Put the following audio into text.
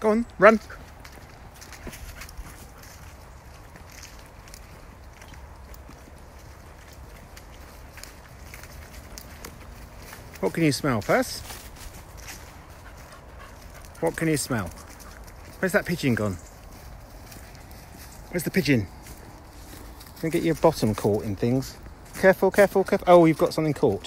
Go on, run. What can you smell, first? What can you smell? Where's that pigeon gone? Where's the pigeon? Gonna get your bottom caught in things. Careful, careful, careful. Oh, you've got something caught.